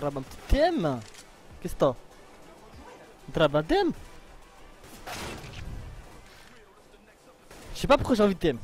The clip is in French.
Drab un petit thème Qu'est-ce que t'as? Drab un thème Je sais pas pourquoi j'ai envie de thème.